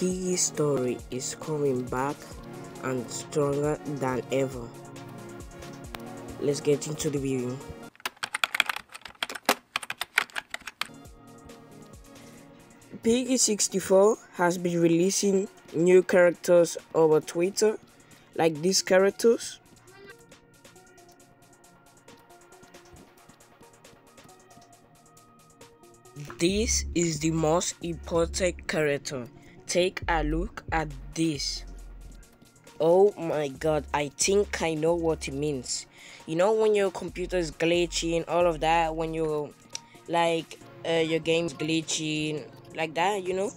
Piggy's story is coming back and stronger than ever. Let's get into the video. Piggy64 has been releasing new characters over Twitter, like these characters. This is the most important character. Take a look at this. Oh my god, I think I know what it means. You know when your computer is glitching, all of that, when you like uh, your game's glitching, like that, you know?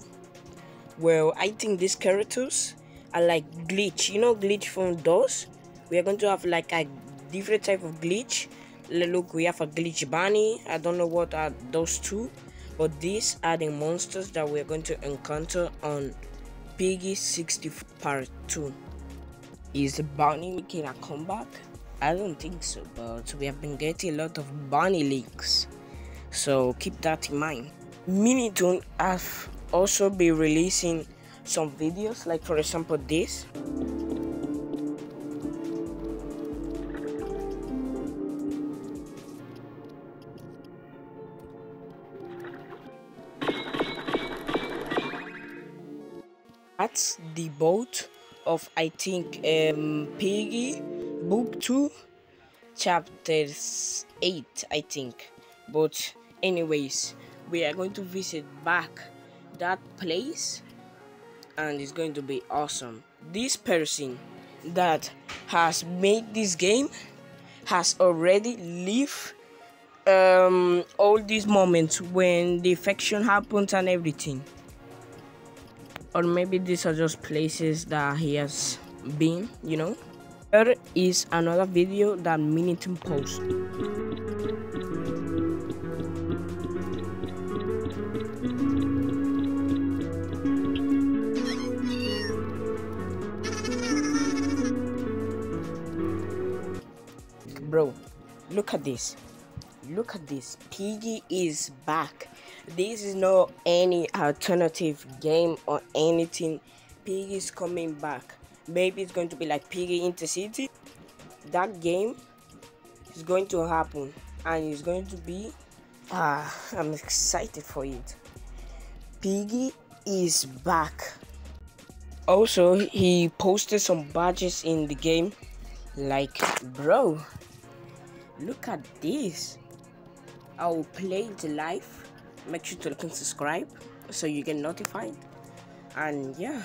Well, I think these characters are like glitch. You know glitch from DOS? We are going to have like a different type of glitch. Look, we have a glitch bunny. I don't know what are those two but these are the monsters that we're going to encounter on Piggy 60 Part 2. Is bunny making a comeback? I don't think so, but we have been getting a lot of bunny leaks, so keep that in mind. Minitoon have also been releasing some videos, like for example this. That's the boat of I think um Piggy book 2 chapters 8 I think. But anyways we are going to visit back that place and it's going to be awesome. This person that has made this game has already lived um all these moments when the infection happens and everything or maybe these are just places that he has been you know? There is another video that Minitoon posted bro look at this look at this. Piggy is back. This is not any alternative game or anything. Piggy is coming back. Maybe it's going to be like piggy intercity. That game is going to happen and it's going to be ah i'm excited for it. Piggy is back. Also he posted some badges in the game. Like bro look at this I will play the live. Make sure to like and subscribe so you get notified. And yeah,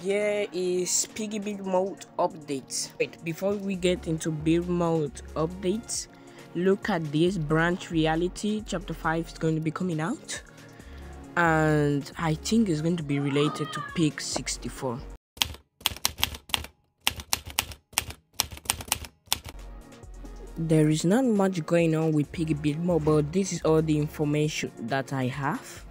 here is Piggy Build Mode updates. Wait, before we get into build mode updates, look at this branch reality chapter 5 is going to be coming out and i think it's going to be related to pig 64 there is not much going on with piggy mode but this is all the information that i have.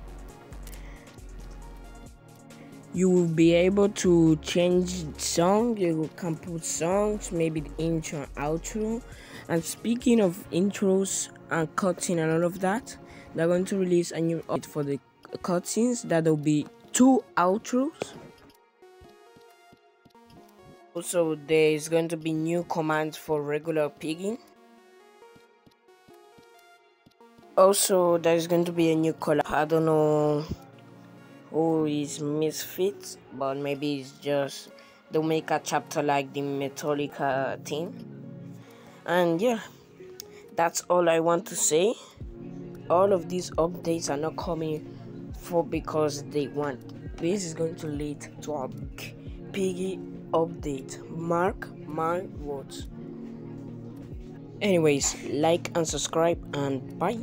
You will be able to change song you can put songs maybe the intro and outro. And speaking of intros and cutscene and all of that they're going to release a new update for the cutscenes. That'll be two outros. Also there is going to be new commands for regular pigging also there's going to be a new color. I don't know who is misfit but maybe it's just they'll make a chapter like the metallica theme and yeah that's all i want to say. All of these updates are not coming for because they want. This is going to lead to a piggy update. Mark my words anyways like and subscribe and bye